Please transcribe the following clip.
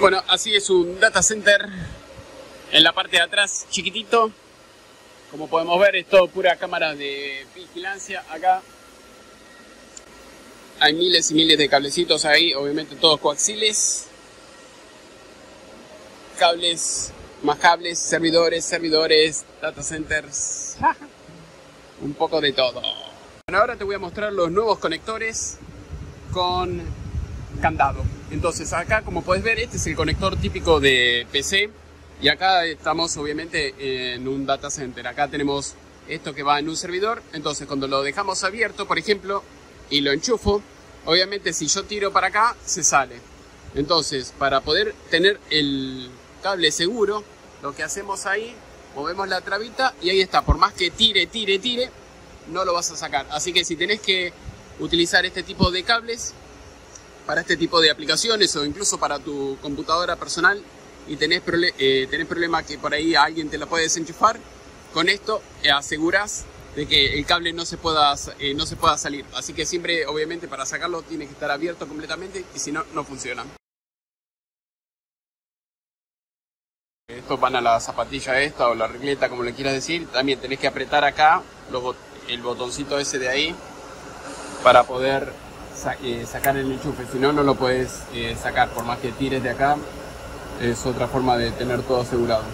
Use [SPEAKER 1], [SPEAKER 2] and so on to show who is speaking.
[SPEAKER 1] Bueno, así es un data center en la parte de atrás chiquitito. Como podemos ver es todo pura cámara de vigilancia acá. Hay miles y miles de cablecitos ahí, obviamente todos coaxiles. Cables, más cables, servidores, servidores, data centers. Un poco de todo. Bueno, ahora te voy a mostrar los nuevos conectores con candado. Entonces acá como puedes ver este es el conector típico de PC y acá estamos obviamente en un data center. Acá tenemos esto que va en un servidor. Entonces cuando lo dejamos abierto por ejemplo y lo enchufo, obviamente si yo tiro para acá se sale. Entonces para poder tener el cable seguro lo que hacemos ahí movemos la trabita y ahí está. Por más que tire, tire, tire no lo vas a sacar. Así que si tenés que utilizar este tipo de cables, para este tipo de aplicaciones o incluso para tu computadora personal y tenés, eh, tenés problema que por ahí alguien te la puede desenchufar, con esto eh, aseguras de que el cable no se, pueda, eh, no se pueda salir. Así que siempre, obviamente, para sacarlo tiene que estar abierto completamente y si no, no funciona. Estos van a la zapatilla esta o la regleta, como le quieras decir. También tenés que apretar acá el botoncito ese de ahí para poder eh, sacar el enchufe, si no, no lo puedes eh, sacar, por más que tires de acá, es otra forma de tener todo asegurado.